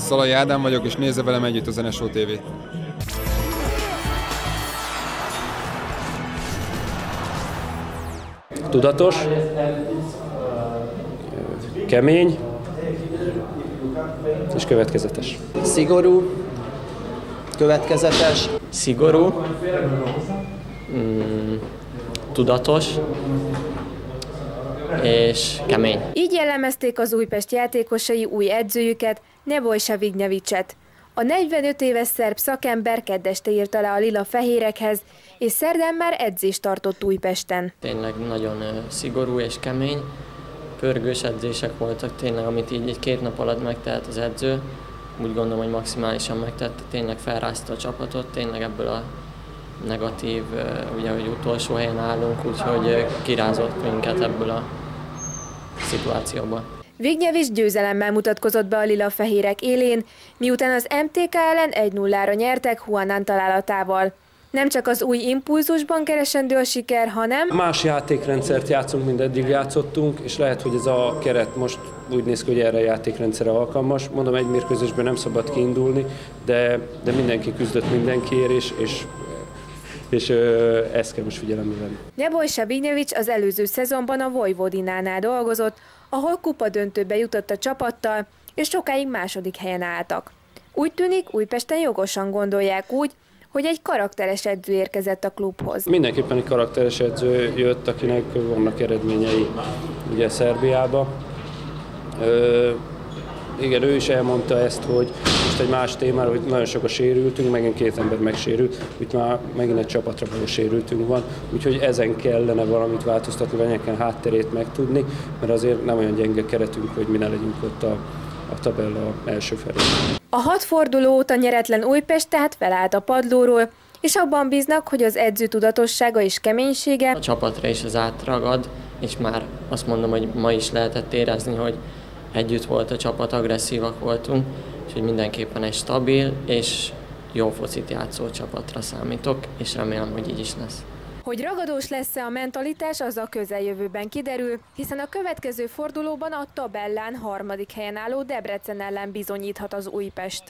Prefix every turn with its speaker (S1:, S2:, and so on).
S1: Szalai Ádám vagyok, és nézze velem együtt az NSO TV-t.
S2: Tudatos, kemény? És következetes.
S3: Szigorú, következetes,
S4: szigorú, mm, tudatos és kemény.
S5: Így jellemezték az Újpest játékosai új edzőjüket, Nebojsa Vignevicset. A 45 éves szerb szakember keddeste írta le a lila fehérekhez, és szerdán már edzést tartott Újpesten.
S4: Tényleg nagyon szigorú és kemény, pörgős edzések voltak tényleg, amit így egy két nap alatt megtehet az edző. Úgy gondolom, hogy maximálisan megtette, tényleg felrázta a csapatot, tényleg ebből a negatív, ugye, hogy utolsó helyen állunk, úgyhogy kirázott minket ebből a szituációból.
S5: Vignyevics győzelemmel mutatkozott be a lila-fehérek élén, miután az MTK ellen 1-0-ra nyertek Huanán találatával. Nem csak az új impulzusban keresendő a siker, hanem...
S2: Más játékrendszert játszunk, mint eddig játszottunk, és lehet, hogy ez a keret most úgy néz ki, hogy erre a játékrendszerre alkalmas. Mondom, egy mérkőzésben nem szabad kiindulni, de, de mindenki küzdött mindenkiért, és, és és ö, ezt kell most figyelembe venni.
S5: Neboj Sabinyevics az előző szezonban a Vojvodinánál dolgozott, ahol kupa döntőbe jutott a csapattal, és sokáig második helyen álltak. Úgy tűnik, Újpesten jogosan gondolják úgy, hogy egy karakteres edző érkezett a klubhoz.
S2: Mindenképpen egy karakteres edző jött, akinek vannak eredményei ugye Szerbiába. Ö, igen, ő is elmondta ezt, hogy most egy más témára, hogy nagyon sok a sérültünk, megint két ember megsérült, úgy már megint egy csapatra való sérültünk van, úgyhogy ezen kellene valamit változtatni, vagy ennek hátterét megtudni, mert azért nem olyan gyenge keretünk, hogy mi ne legyünk ott a, a tabella első felé.
S5: A hat forduló óta nyeretlen Újpest tehát felállt a padlóról, és abban bíznak, hogy az edző tudatossága és keménysége
S4: a csapatra is az átragad, és már azt mondom, hogy ma is lehetett érezni, hogy együtt volt a csapat, agresszívak voltunk, és hogy mindenképpen egy stabil és jó focit játszó csapatra számítok, és remélem, hogy így is lesz.
S5: Hogy ragadós lesz-e a mentalitás, az a közeljövőben kiderül, hiszen a következő fordulóban a tabellán harmadik helyen álló Debrecen ellen bizonyíthat az Újpest.